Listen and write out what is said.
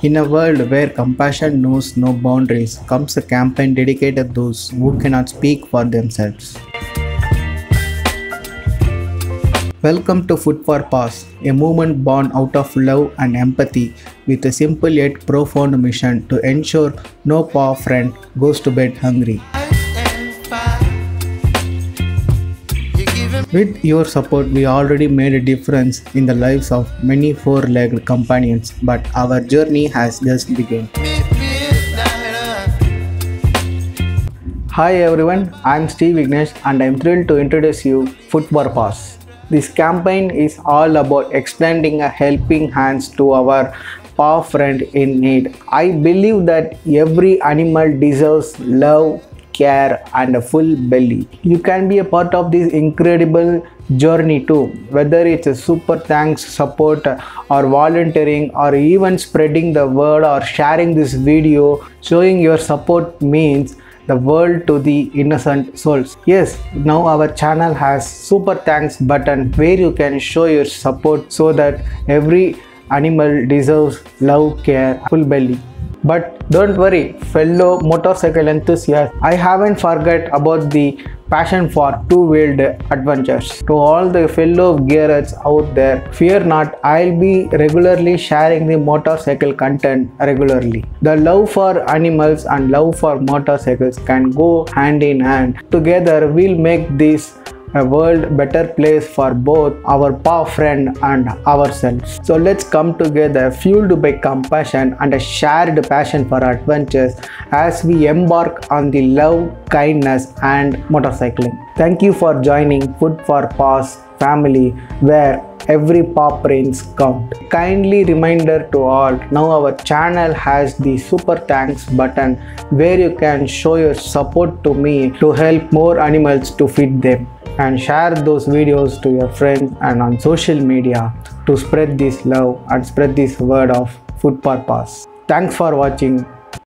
In a world where compassion knows no boundaries, comes a campaign dedicated to those who cannot speak for themselves. Welcome to Food for Paws, a movement born out of love and empathy with a simple yet profound mission to ensure no poor friend goes to bed hungry. With your support, we already made a difference in the lives of many four legged companions, but our journey has just begun. Hi everyone, I'm Sri Vignesh and I'm thrilled to introduce you Food for Paws. This campaign is all about extending a helping hands to our paw friend in need. I believe that every animal deserves love, care and a full belly. You can be a part of this incredible journey too, whether it's a super thanks support or volunteering or even spreading the word or sharing this video. Showing your support means the world to the innocent souls. Yes, now our channel has super thanks button where you can show your support so that every animal deserves love, care, full belly. But don't worry, fellow motorcycle enthusiasts, I haven't forgot about the passion for two-wheeled adventures. To all the fellow gearheads out there, fear not, I'll be regularly sharing the motorcycle content regularly. The love for animals and love for motorcycles can go hand in hand. Together, we'll make this a world better place for both our paw friend and ourselves. So let's come together fueled by compassion and a shared passion for adventures as we embark on the love, kindness and motorcycling. Thank you for joining Food for Paws family where every paw prints count. Kindly reminder to all, now our channel has the super thanks button where you can show your support to me to help more animals to feed them and share those videos to your friends and on social media to spread this love and spread this word of food paws. Thanks for watching.